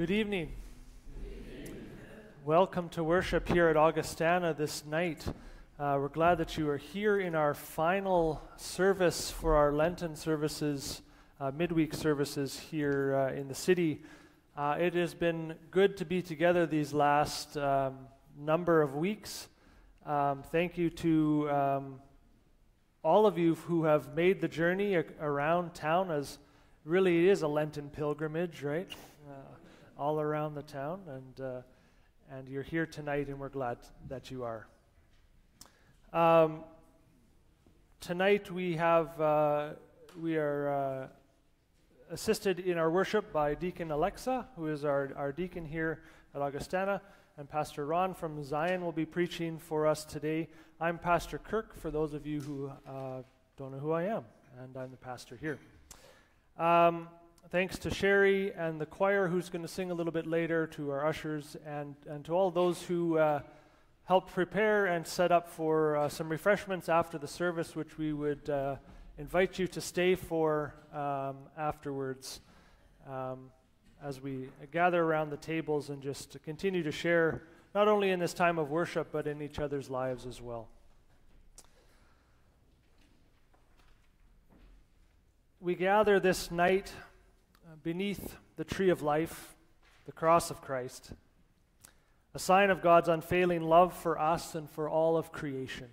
Good evening. Welcome to worship here at Augustana this night. Uh, we're glad that you are here in our final service for our Lenten services, uh, midweek services here uh, in the city. Uh, it has been good to be together these last um, number of weeks. Um, thank you to um, all of you who have made the journey around town, as really it is a Lenten pilgrimage, right? All around the town, and uh, and you're here tonight, and we're glad that you are. Um, tonight we have uh, we are uh, assisted in our worship by Deacon Alexa, who is our, our deacon here at Augustana, and Pastor Ron from Zion will be preaching for us today. I'm Pastor Kirk, for those of you who uh, don't know who I am, and I'm the pastor here. Um, thanks to Cherie and the choir who's going to sing a little bit later, to our ushers, and, and to all those who uh, helped prepare and set up for uh, some refreshments after the service, which we would uh, invite you to stay for um, afterwards um, as we gather around the tables and just continue to share, not only in this time of worship, but in each other's lives as well. We gather this night Uh, beneath the tree of life, the cross of Christ, a sign of God's unfailing love for us and for all of creation.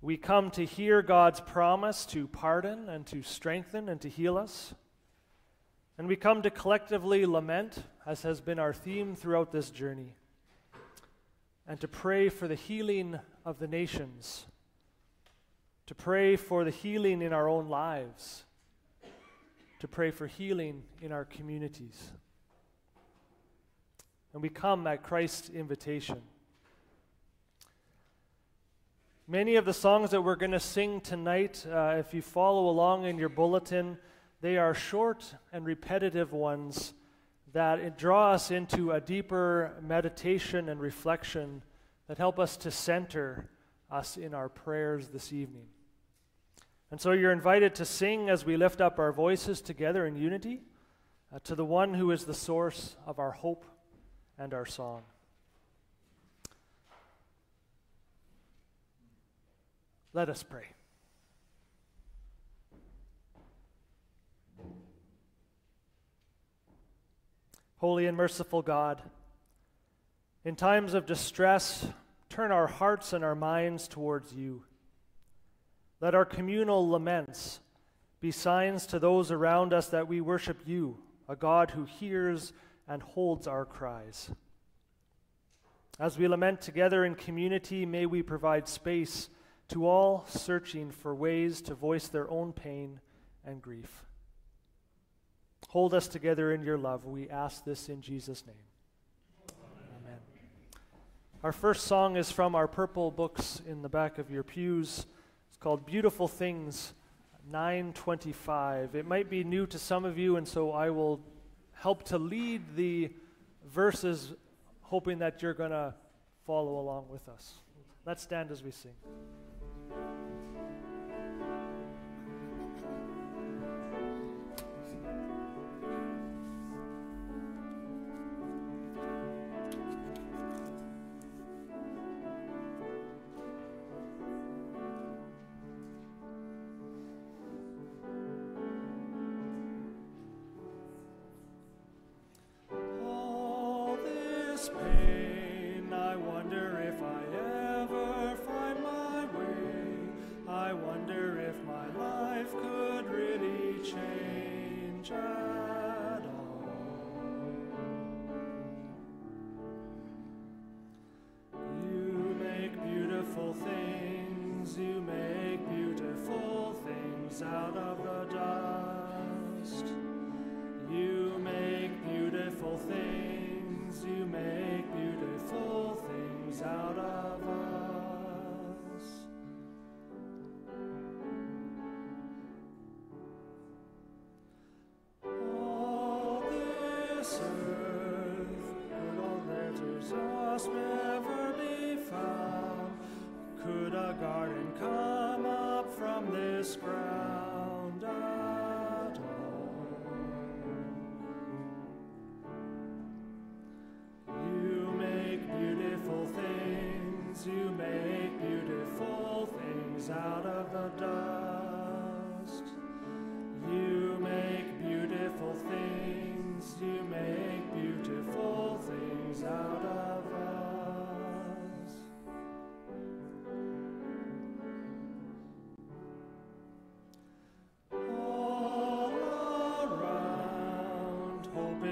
We come to hear God's promise to pardon and to strengthen and to heal us. And we come to collectively lament, as has been our theme throughout this journey, and to pray for the healing of the nations, to pray for the healing in our own lives, to pray for healing in our communities. And we come at Christ's invitation Many of the songs that we're going to sing tonight, uh, if you follow along in your bulletin, they are short and repetitive ones that draw us into a deeper meditation and reflection that help us to center us in our prayers this evening. And so you're invited to sing as we lift up our voices together in unity uh, to the one who is the source of our hope and our song. Let us pray. Holy and merciful God, in times of distress, turn our hearts and our minds towards you. Let our communal laments be signs to those around us that we worship you, a God who hears and holds our cries. As we lament together in community, may we provide space to all searching for ways to voice their own pain and grief. Hold us together in your love. We ask this in Jesus' name. Amen. Our first song is from our purple books in the back of your pews. It's called Beautiful Things 925. It might be new to some of you, and so I will help to lead the verses, hoping that you're going to follow along with us. Let's stand as we sing.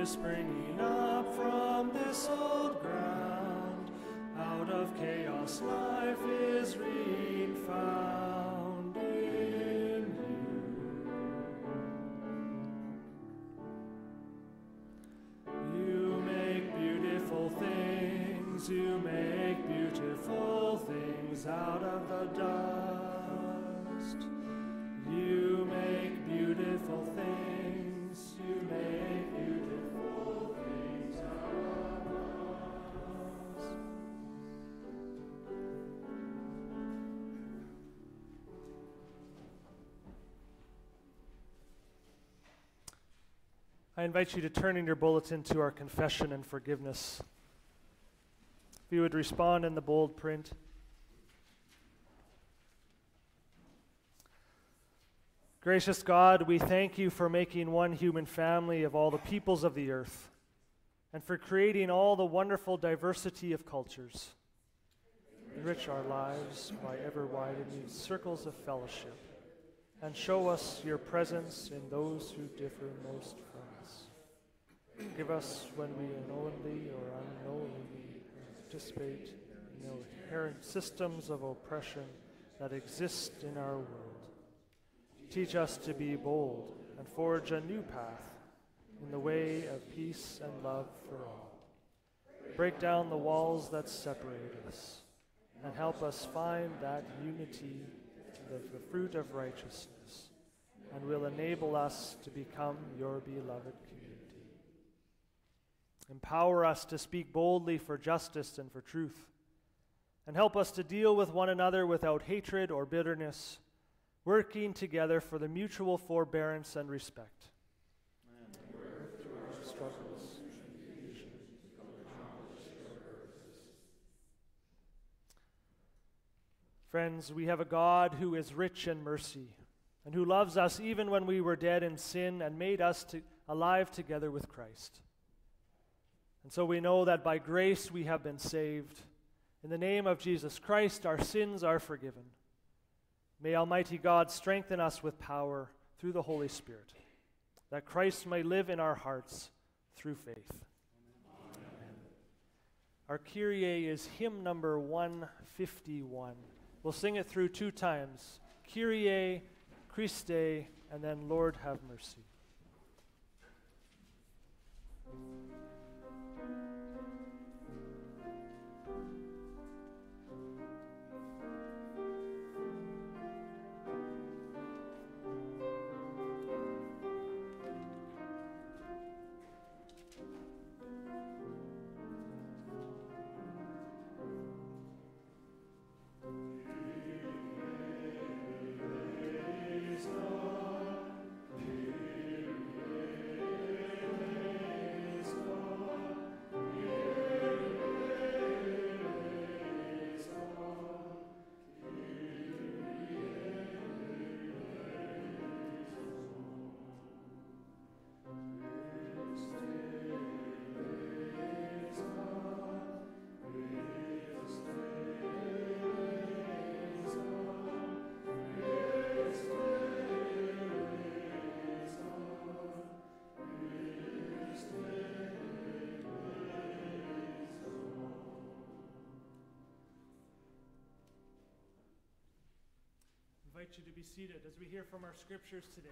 Springing up from this old ground. Out of chaos, life is being I invite you to turn in your bulletin to our confession and forgiveness. If you would respond in the bold print. Gracious God, we thank you for making one human family of all the peoples of the earth and for creating all the wonderful diversity of cultures. Enrich our lives by ever widening circles of fellowship and show us your presence in those who differ most. Give us when we unknowingly or unknowingly participate in the inherent systems of oppression that exist in our world. Teach us to be bold and forge a new path in the way of peace and love for all. Break down the walls that separate us and help us find that unity, the, the fruit of righteousness, and will enable us to become your beloved. Empower us to speak boldly for justice and for truth, and help us to deal with one another without hatred or bitterness working together for the mutual forbearance and respect. Friends, we have a God who is rich in mercy and who loves us even when we were dead in sin and made us to, alive together with Christ. And so we know that by grace we have been saved. In the name of Jesus Christ, our sins are forgiven. May Almighty God strengthen us with power through the Holy Spirit, that Christ may live in our hearts through faith. Amen. Our Kyrie is hymn number 151. We'll sing it through two times Kyrie, Christe, and then Lord have mercy. Invite you to be seated as we hear from our scriptures today.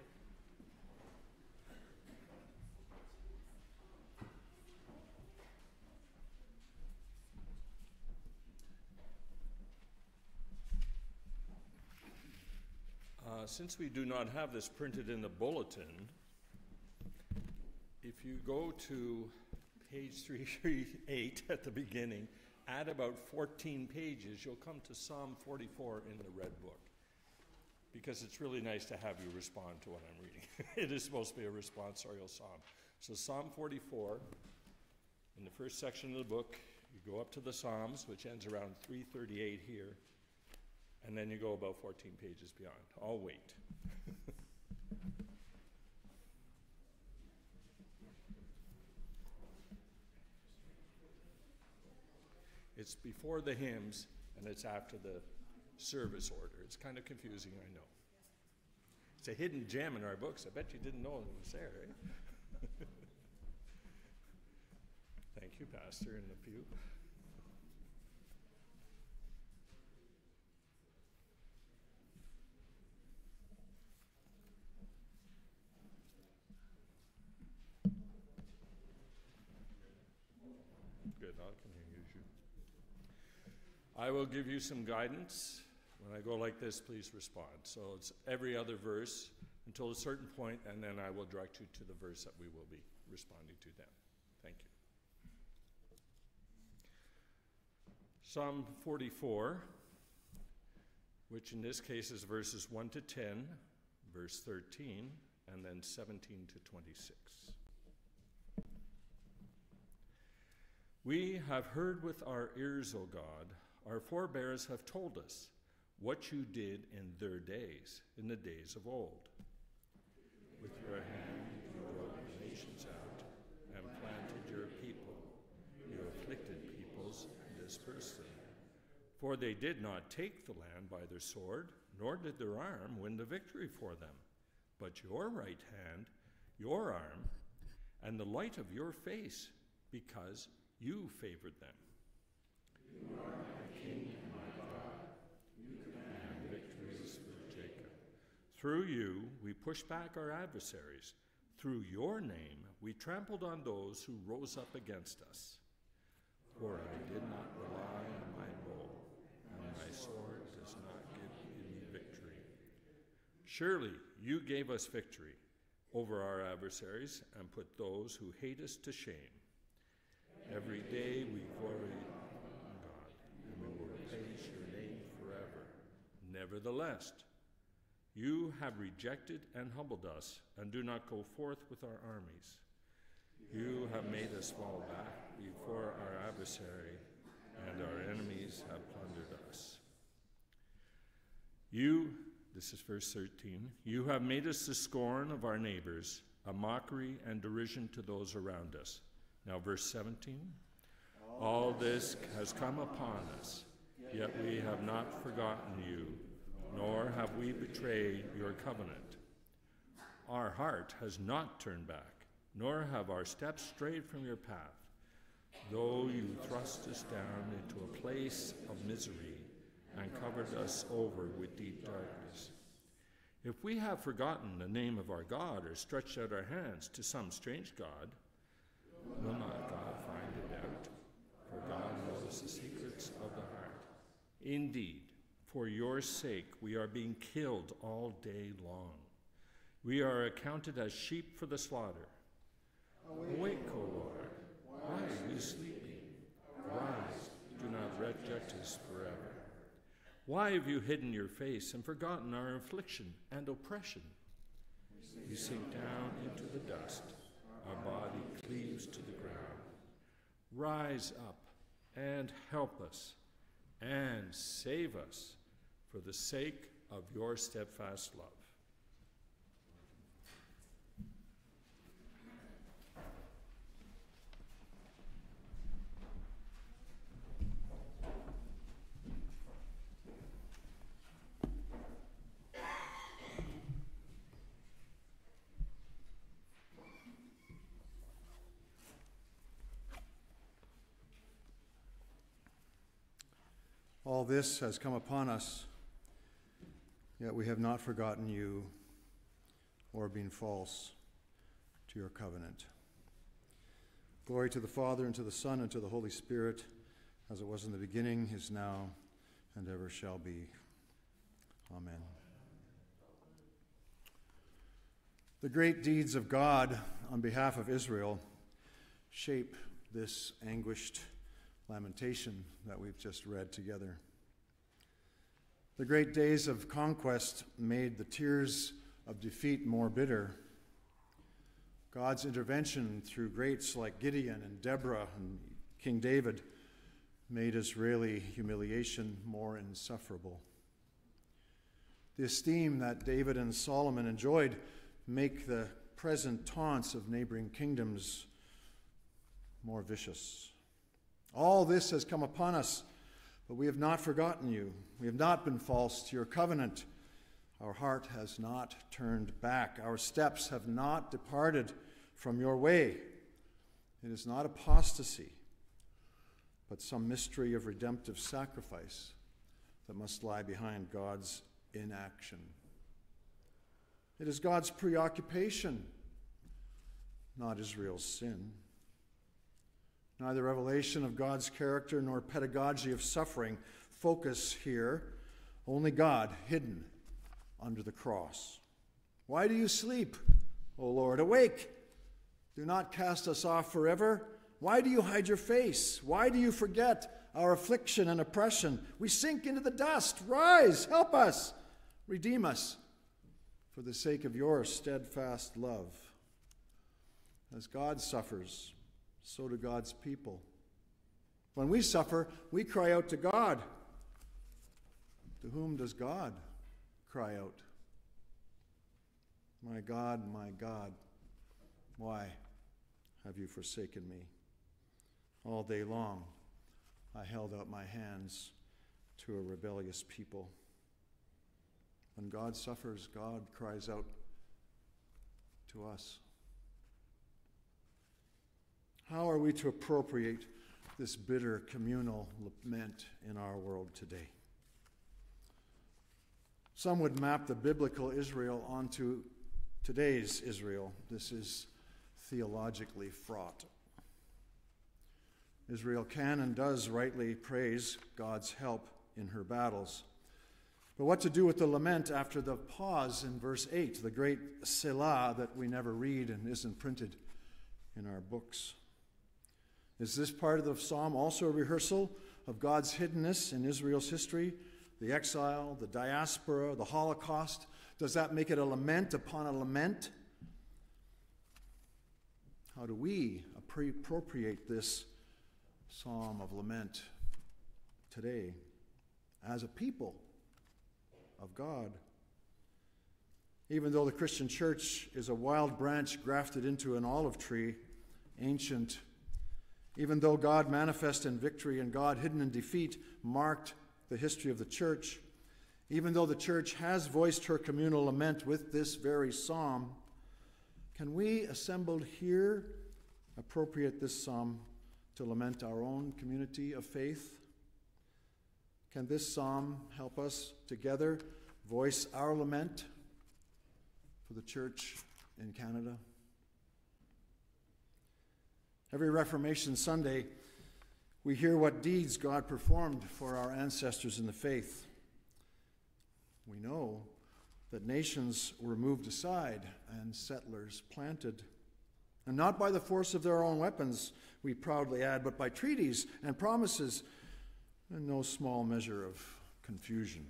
Uh, since we do not have this printed in the bulletin, if you go to page 338 at the beginning, add about 14 pages, you'll come to Psalm 44 in the Red Book because it's really nice to have you respond to what I'm reading. it is supposed to be a responsorial psalm. So, Psalm 44, in the first section of the book, you go up to the Psalms, which ends around 338 here, and then you go about 14 pages beyond. I'll wait. it's before the hymns, and it's after the service order. It's kind of confusing, I know. It's a hidden gem in our books. I bet you didn't know it was there, right? Eh? Thank you, Pastor, in the pew. Good, I can use you. I will give you some guidance. When I go like this, please respond. So it's every other verse until a certain point, and then I will direct you to the verse that we will be responding to then. Thank you. Psalm 44, which in this case is verses 1 to 10, verse 13, and then 17 to 26. We have heard with our ears, O God, our forebears have told us what you did in their days, in the days of old. With your hand you brought the nations out and planted your people. You afflicted peoples and dispersed them. For they did not take the land by their sword, nor did their arm win the victory for them. But your right hand, your arm, and the light of your face, because you favored them. You are my king and my God. You command victories for Jacob. Through you, we push back our adversaries. Through your name, we trampled on those who rose up against us. For I did not rely on my bow, and my sword does not give me victory. Surely you gave us victory over our adversaries and put those who hate us to shame. Every day we glory in God, and we will praise your name forever. Nevertheless, you have rejected and humbled us, and do not go forth with our armies. You have made us fall back before our adversary, and our enemies have plundered us. You, this is verse 13, you have made us the scorn of our neighbors, a mockery and derision to those around us. Now, verse 17 All this has come upon us, yet we have not forgotten you, nor have we betrayed your covenant. Our heart has not turned back, nor have our steps strayed from your path. Though you thrust us down into a place of misery and covered us over with deep darkness. If we have forgotten the name of our God or stretched out our hands to some strange God, Will not God find it out? For God knows the secrets of the heart. Indeed, for your sake we are being killed all day long. We are accounted as sheep for the slaughter. Awake, O Lord. Why are you sleeping? Rise, do not reject us forever. Why have you hidden your face and forgotten our affliction and oppression? We sink down into the dust our body cleaves to the ground. Rise up and help us and save us for the sake of your steadfast love. All this has come upon us, yet we have not forgotten you or been false to your covenant. Glory to the Father, and to the Son, and to the Holy Spirit, as it was in the beginning, is now, and ever shall be. Amen. The great deeds of God on behalf of Israel shape this anguished lamentation that we've just read together. The great days of conquest made the tears of defeat more bitter. God's intervention through greats like Gideon and Deborah and King David made Israeli humiliation more insufferable. The esteem that David and Solomon enjoyed make the present taunts of neighboring kingdoms more vicious. All this has come upon us, but we have not forgotten you. We have not been false to your covenant. Our heart has not turned back. Our steps have not departed from your way. It is not apostasy, but some mystery of redemptive sacrifice that must lie behind God's inaction. It is God's preoccupation, not Israel's sin. Neither revelation of God's character nor pedagogy of suffering focus here, only God hidden under the cross. Why do you sleep, O Lord? Awake! Do not cast us off forever. Why do you hide your face? Why do you forget our affliction and oppression? We sink into the dust. Rise, help us, redeem us for the sake of your steadfast love. As God suffers, so do God's people. When we suffer, we cry out to God. To whom does God cry out? My God, my God, why have you forsaken me? All day long I held out my hands to a rebellious people. When God suffers, God cries out to us. How are we to appropriate this bitter communal lament in our world today? Some would map the biblical Israel onto today's Israel. This is theologically fraught. Israel can and does rightly praise God's help in her battles. But what to do with the lament after the pause in verse 8, the great Selah that we never read and isn't printed in our books? Is this part of the psalm also a rehearsal of God's hiddenness in Israel's history? The exile, the diaspora, the Holocaust? Does that make it a lament upon a lament? How do we appropriate this psalm of lament today as a people of God? Even though the Christian church is a wild branch grafted into an olive tree, ancient, even though God manifest in victory and God hidden in defeat marked the history of the church, even though the church has voiced her communal lament with this very psalm, can we, assembled here, appropriate this psalm to lament our own community of faith? Can this psalm help us together voice our lament for the church in Canada? Every Reformation Sunday, we hear what deeds God performed for our ancestors in the faith. We know that nations were moved aside and settlers planted. And not by the force of their own weapons, we proudly add, but by treaties and promises, and no small measure of confusion.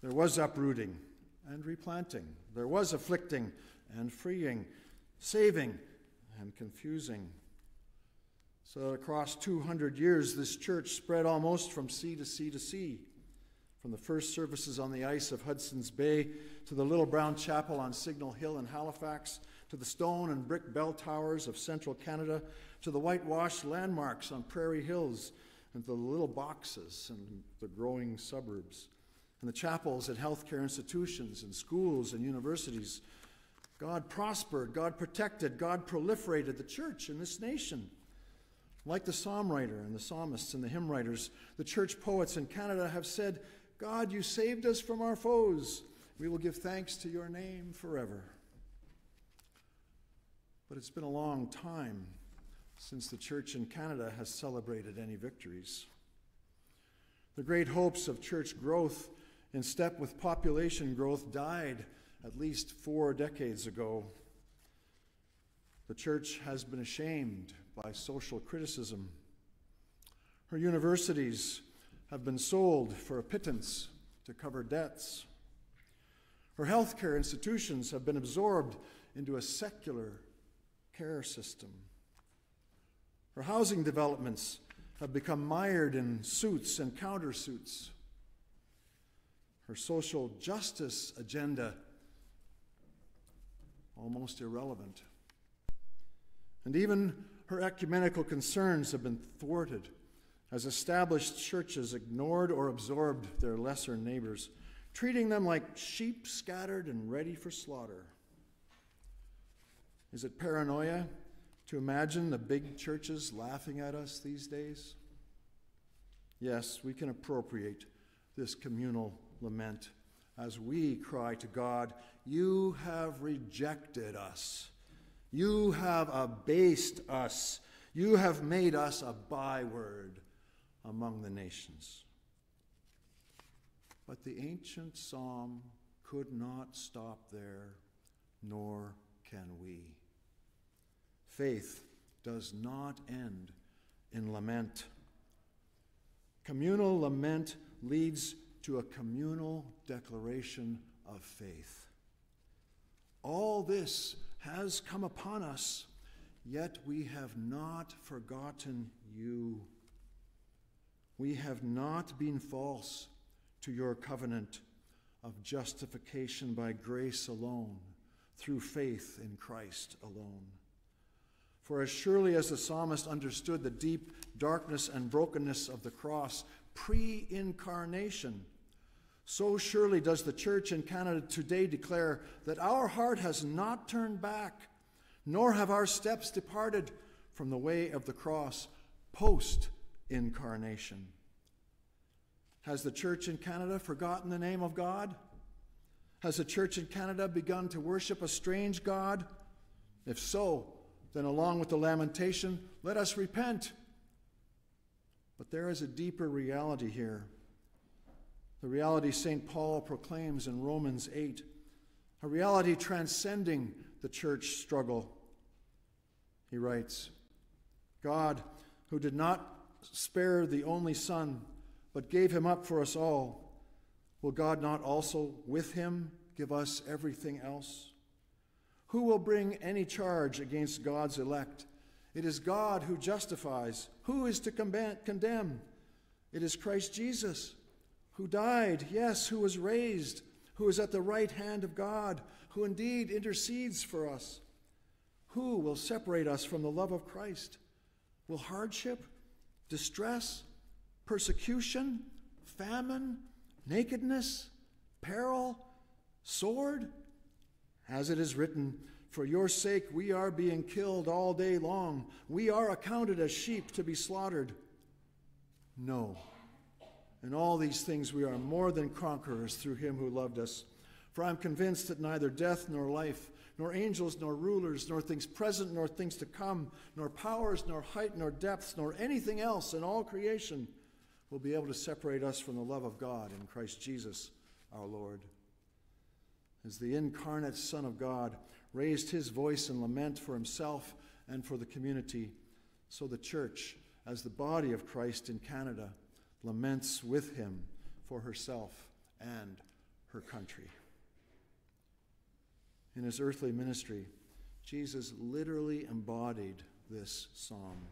There was uprooting and replanting, there was afflicting and freeing, saving and confusing. So, across 200 years, this church spread almost from sea to sea to sea from the first services on the ice of Hudson's Bay to the little brown chapel on Signal Hill in Halifax, to the stone and brick bell towers of central Canada, to the whitewashed landmarks on Prairie Hills, and to the little boxes and the growing suburbs, and the chapels at healthcare institutions and schools and universities. God prospered, God protected, God proliferated the church in this nation. Like the psalm writer and the psalmists and the hymn writers, the church poets in Canada have said, God, you saved us from our foes. We will give thanks to your name forever. But it's been a long time since the church in Canada has celebrated any victories. The great hopes of church growth in step with population growth died at least four decades ago. The church has been ashamed by social criticism. Her universities have been sold for a pittance to cover debts. Her healthcare institutions have been absorbed into a secular care system. Her housing developments have become mired in suits and countersuits. Her social justice agenda almost irrelevant. And even her ecumenical concerns have been thwarted as established churches ignored or absorbed their lesser neighbors, treating them like sheep scattered and ready for slaughter. Is it paranoia to imagine the big churches laughing at us these days? Yes, we can appropriate this communal lament as we cry to God, You have rejected us. You have abased us. You have made us a byword among the nations. But the ancient psalm could not stop there, nor can we. Faith does not end in lament. Communal lament leads to a communal declaration of faith. All this has come upon us, yet we have not forgotten you. We have not been false to your covenant of justification by grace alone, through faith in Christ alone. For as surely as the psalmist understood the deep darkness and brokenness of the cross pre incarnation, so surely does the church in Canada today declare that our heart has not turned back, nor have our steps departed from the way of the cross post incarnation. Has the church in Canada forgotten the name of God? Has the church in Canada begun to worship a strange God? If so, then along with the lamentation, let us repent. But there is a deeper reality here the reality St. Paul proclaims in Romans 8, a reality transcending the church struggle. He writes God, who did not spare the only Son, but gave him up for us all, will God not also with him give us everything else? Who will bring any charge against God's elect? It is God who justifies. Who is to condemn? It is Christ Jesus who died, yes, who was raised, who is at the right hand of God, who indeed intercedes for us. Who will separate us from the love of Christ? Will hardship, distress, persecution, famine, nakedness, peril, sword? As it is written, For your sake we are being killed all day long. We are accounted as sheep to be slaughtered. No. In all these things we are more than conquerors through him who loved us. For I am convinced that neither death nor life, nor angels nor rulers, nor things present nor things to come, nor powers, nor height, nor depths, nor anything else in all creation will be able to separate us from the love of God in Christ Jesus our Lord. As the incarnate Son of God raised his voice in lament for himself and for the community, so the church, as the body of Christ in Canada, laments with him for herself and her country. In his earthly ministry, Jesus literally embodied this psalm.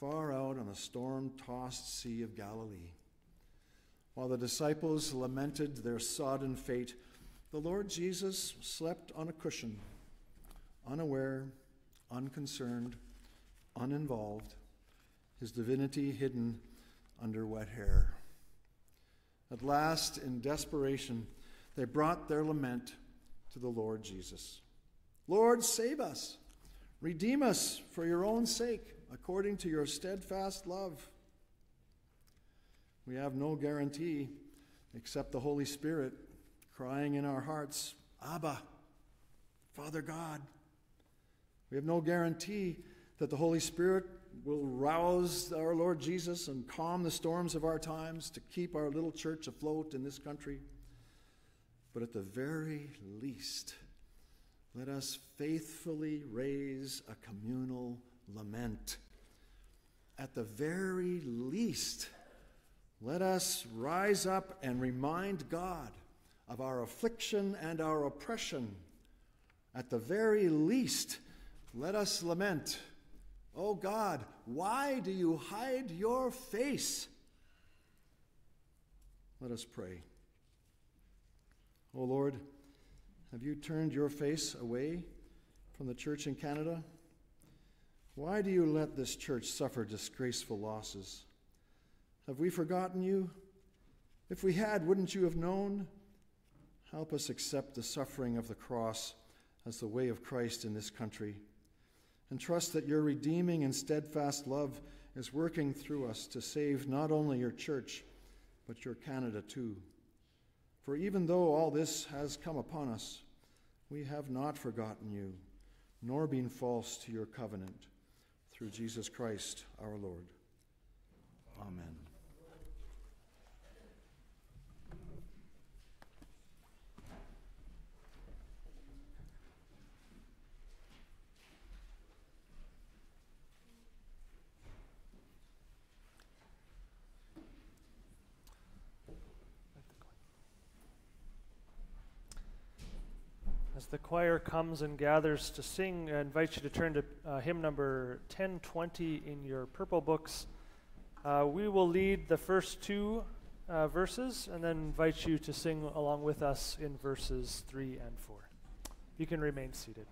Far out on the storm tossed Sea of Galilee, while the disciples lamented their sodden fate, the Lord Jesus slept on a cushion, unaware, unconcerned, uninvolved, his divinity hidden under wet hair. At last, in desperation, they brought their lament to the Lord Jesus. Lord, save us. Redeem us for your own sake, according to your steadfast love. We have no guarantee except the Holy Spirit crying in our hearts, Abba, Father God. We have no guarantee that the Holy Spirit will rouse our Lord Jesus and calm the storms of our times to keep our little church afloat in this country. But at the very least, let us faithfully raise a communal lament. At the very least, let us rise up and remind God of our affliction and our oppression. At the very least, let us lament Oh God, why do you hide your face? Let us pray. Oh Lord, have you turned your face away from the church in Canada? Why do you let this church suffer disgraceful losses? Have we forgotten you? If we had, wouldn't you have known? Help us accept the suffering of the cross as the way of Christ in this country and trust that your redeeming and steadfast love is working through us to save not only your church, but your Canada too. For even though all this has come upon us, we have not forgotten you, nor been false to your covenant, through Jesus Christ our Lord. Amen. The choir comes and gathers to sing, I invite you to turn to uh, hymn number 1020 in your purple books. Uh, we will lead the first two uh, verses and then invite you to sing along with us in verses 3 and 4. You can remain seated.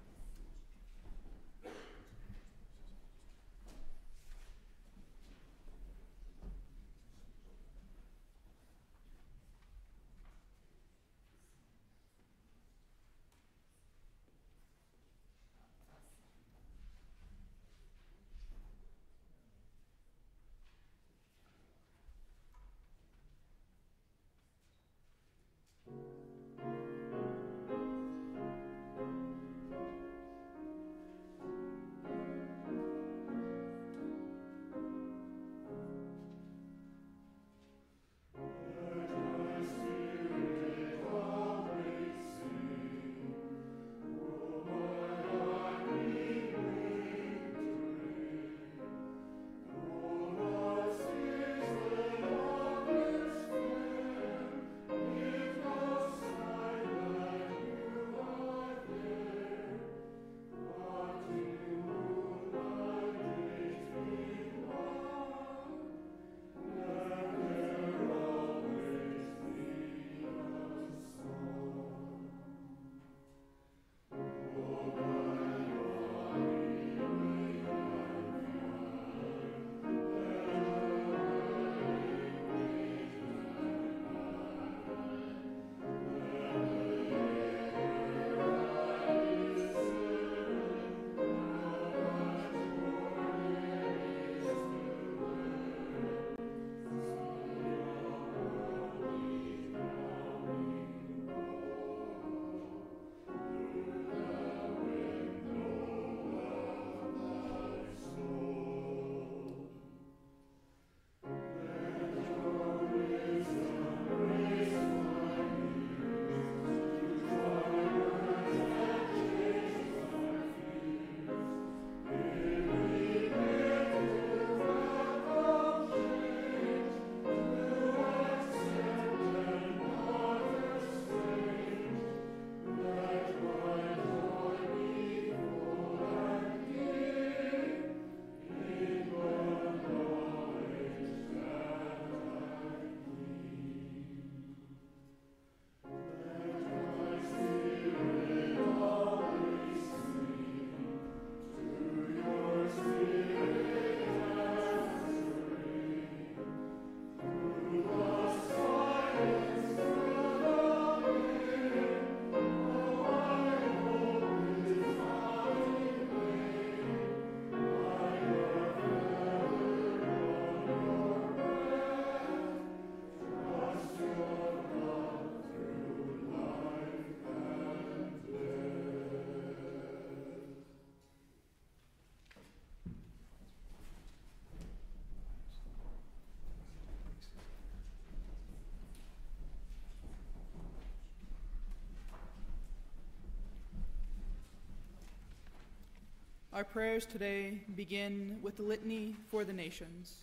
Our prayers today begin with the litany for the nations.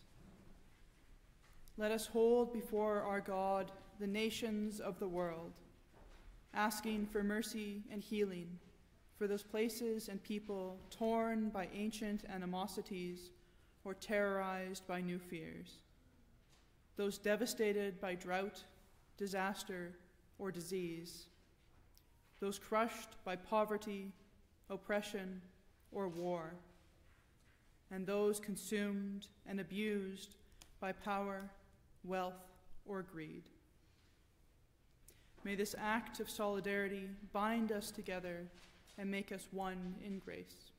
Let us hold before our God the nations of the world, asking for mercy and healing for those places and people torn by ancient animosities or terrorized by new fears, those devastated by drought, disaster, or disease, those crushed by poverty, oppression, or war, and those consumed and abused by power, wealth, or greed. May this act of solidarity bind us together and make us one in grace.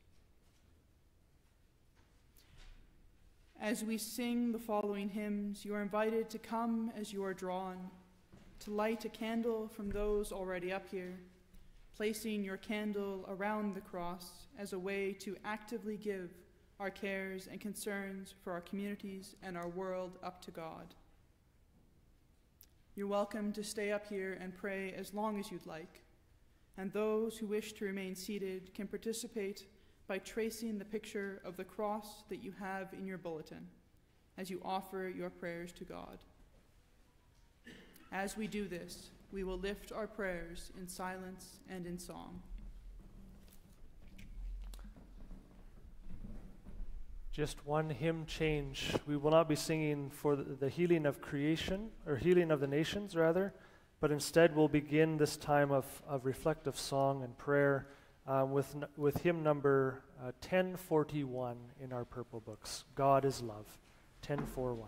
As we sing the following hymns, you are invited to come as you are drawn, to light a candle from those already up here, placing your candle around the cross as a way to actively give our cares and concerns for our communities and our world up to God. You're welcome to stay up here and pray as long as you'd like, and those who wish to remain seated can participate by tracing the picture of the cross that you have in your bulletin as you offer your prayers to God. As we do this, we will lift our prayers in silence and in song. Just one hymn change. We will not be singing for the healing of creation, or healing of the nations, rather, but instead we'll begin this time of, of reflective song and prayer uh, with, with hymn number uh, 1041 in our purple books God is Love. 1041.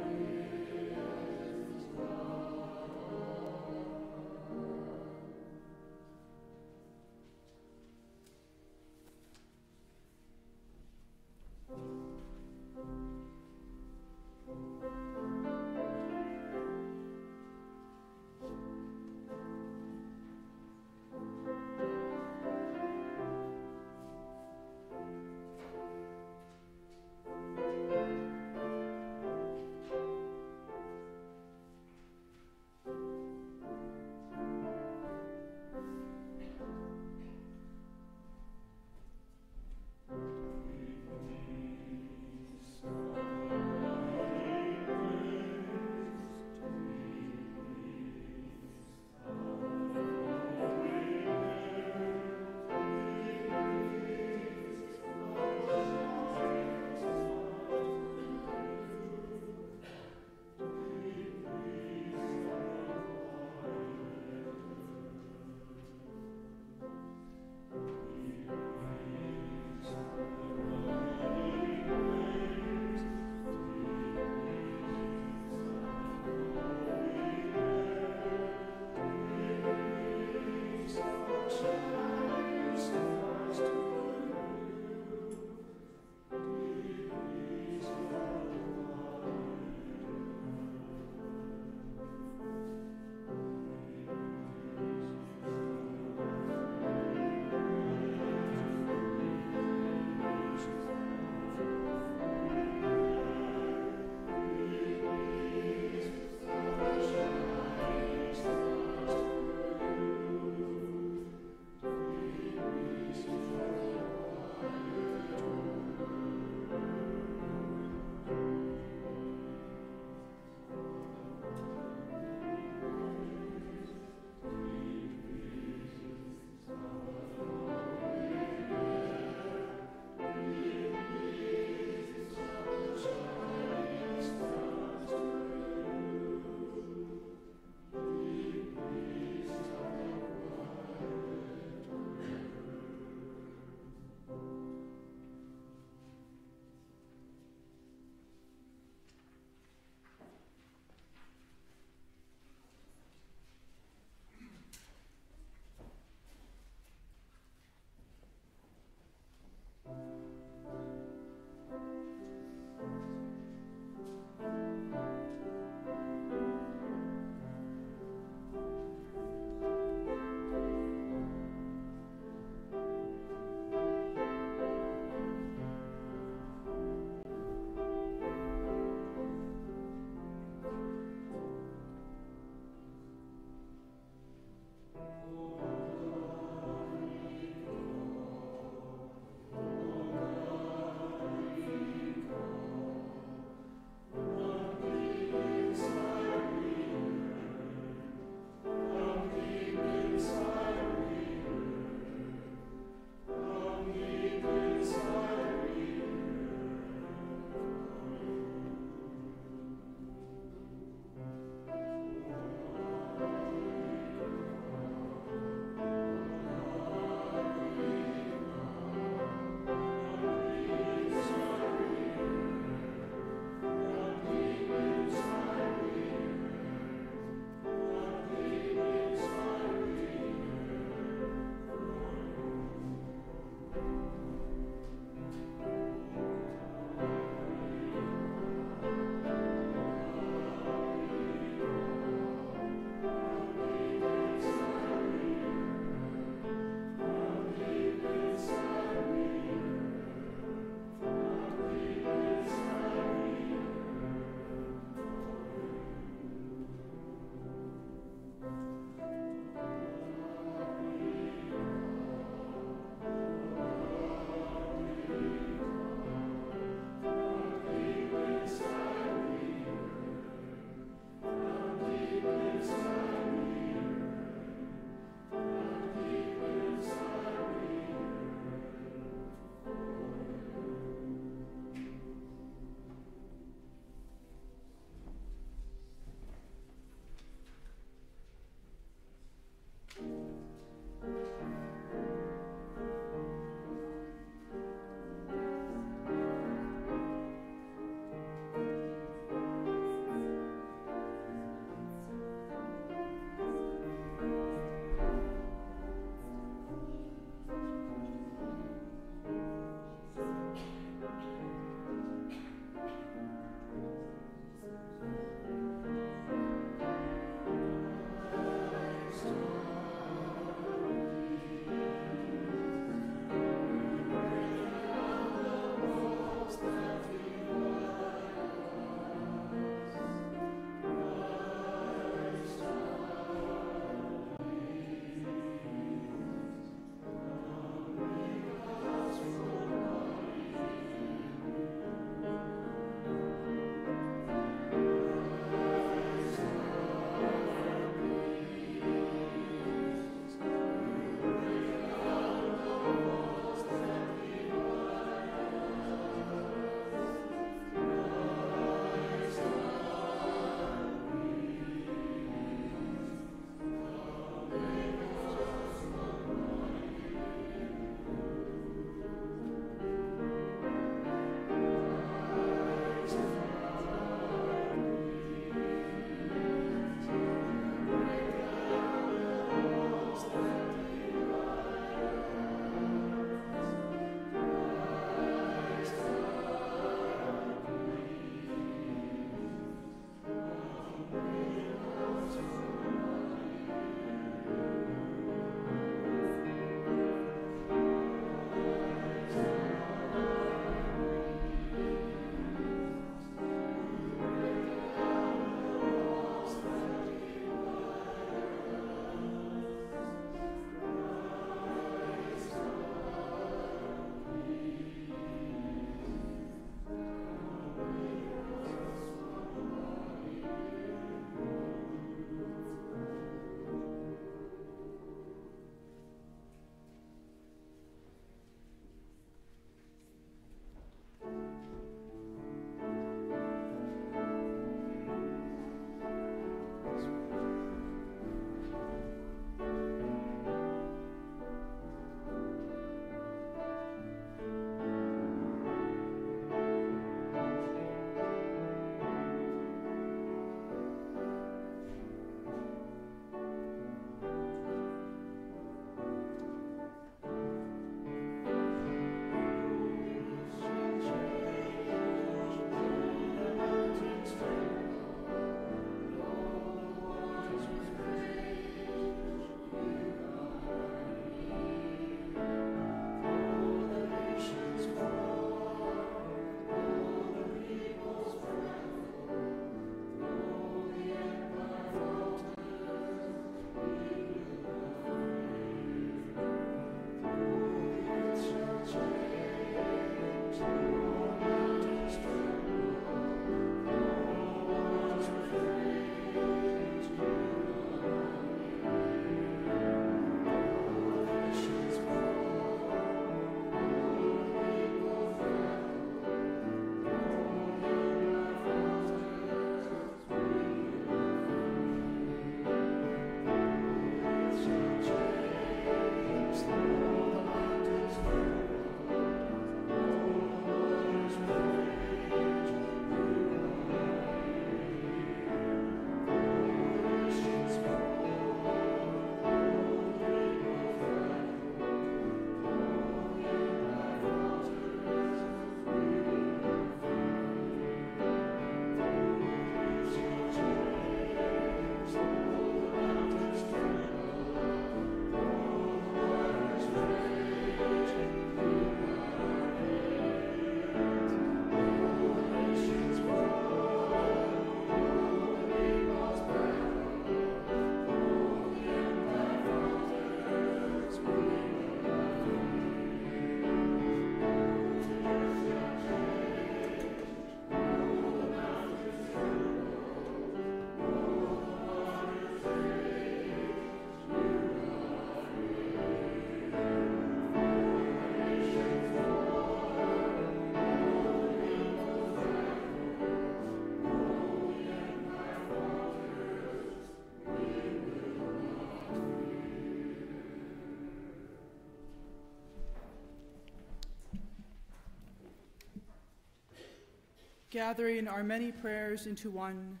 Gathering our many prayers into one,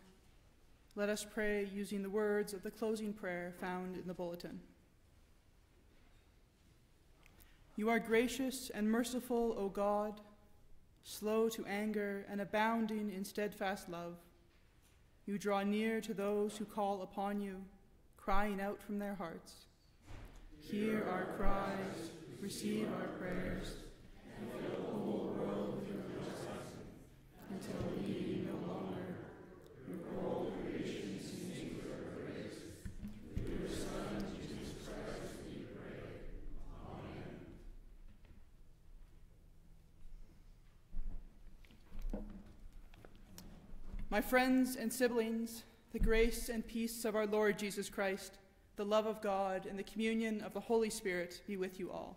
let us pray using the words of the closing prayer found in the bulletin. You are gracious and merciful, O God, slow to anger and abounding in steadfast love. You draw near to those who call upon you, crying out from their hearts. Hear our cries, receive our prayers, and fill the whole world with your blessing, until we no longer, your whole creation sings your praise. Through your Son, Jesus Christ, we pray. Amen. My friends and siblings, the grace and peace of our Lord Jesus Christ, the love of God, and the communion of the Holy Spirit be with you all.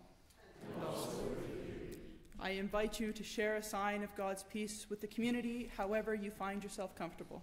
I invite you to share a sign of God's peace with the community however you find yourself comfortable.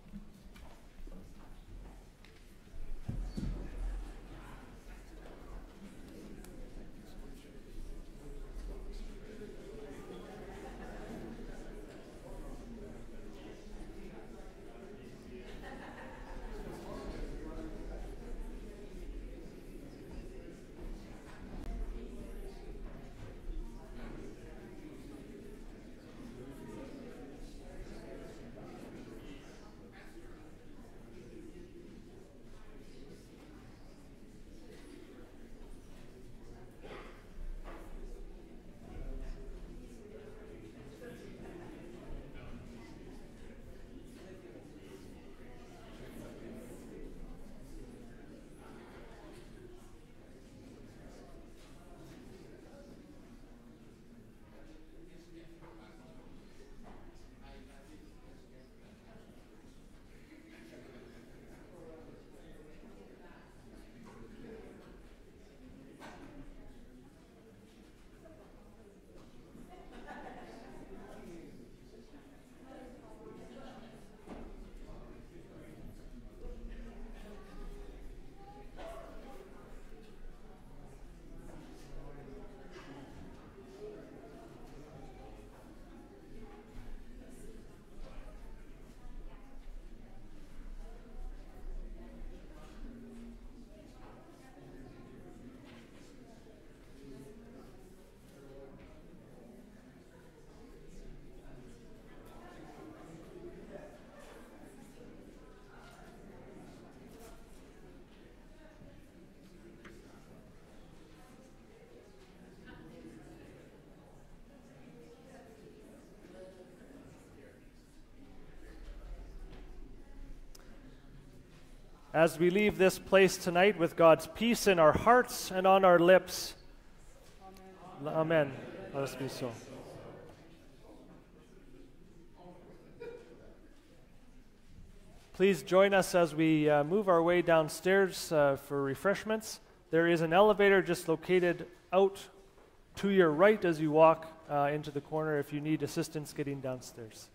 As we leave this place tonight with God's peace in our hearts and on our lips, Amen. Amen. Let us be so. Please join us as we uh, move our way downstairs uh, for refreshments. There is an elevator just located out to your right as you walk uh, into the corner if you need assistance getting downstairs.